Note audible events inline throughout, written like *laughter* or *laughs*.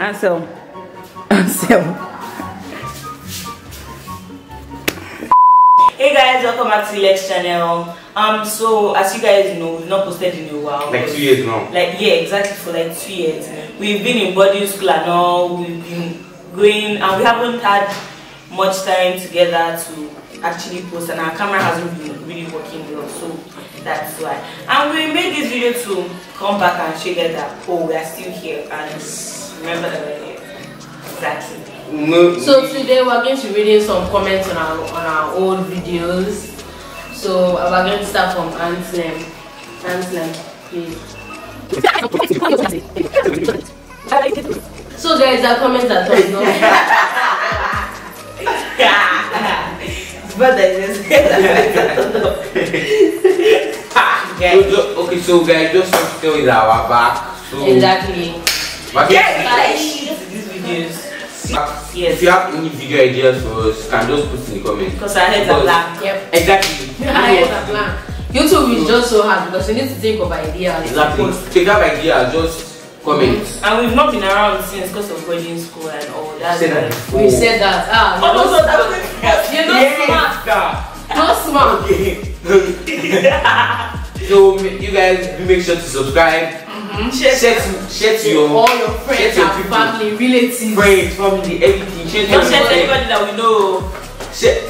Ansel. *laughs* Ansel. Hey guys, welcome back to Lex channel. Um, so as you guys know, we've not posted in a while. Like two years now. Like yeah, exactly for like two years. We've been in boarding school and all. We've been going, and we haven't had much time together to actually post, and our camera hasn't been really working well. So that's why. And we made this video to come back and show you that oh, we are still here and remember that we're here. Exactly. No, So today we're going to be reading some comments on our on our old videos. So uh, we're going to start from Anslem. Anslem, please. *laughs* So guys, our comments are turned *laughs* on. But *laughs* there's *laughs* *laughs* So, okay, so guys, just want to tell you that we're back. So, Exactly. we're Yes, these videos. If you have any video ideas for us, you can just put in the comments. Because our heads are black. Yep. Exactly. I have a plan. YouTube is just so hard because you need to think of ideas. Exactly. If you have ideas, just comment. And we've not been around since because of boarding school and all that. Say that before. We said that. Ah, Oh, you're no, no, not that smart. was You're not smart. Yeah. Not. Okay. so you guys do make sure to subscribe. Mm-hmm. Share- Share to share to your All your friends, share to your and people. family, relatives. friends, family, everything. Share to Don't share to everybody. anybody that we know. Share.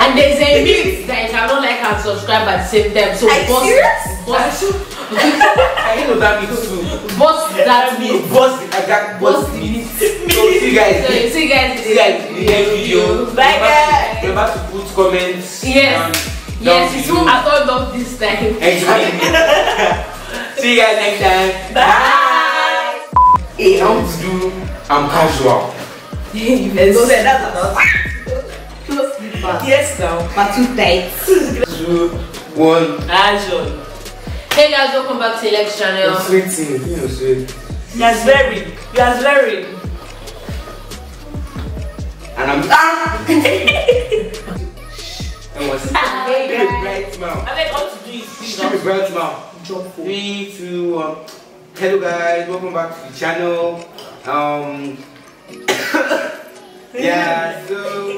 And there's a myth that you cannot like and subscribe at the same time. So Are you bust, serious? bust, *laughs* I know that means too. bust that myth. Boss, I got boss Bust me. So see you guys. So you see guys in See you guys in the next video. Bye, guys. Remember to put comments. Yes. down- Yes, down it's who I thought of this time. Exactly. *laughs* See you guys next time. Bye. Hey, I'm to do. I'm casual. Yes. So that's. Yes, now. But too tight. Two, one. Action. Hey guys, welcome back to Lex channel. I'm sweating. You know, sweat. Yes, very. Yes, very. I'm. Ah! I was. Hey, Give me a bright smile. I mean, all to do is please Give me a bright smile. jump for. Three, two, one. Hello guys, welcome back to the channel. Um, *coughs* yeah, *laughs* so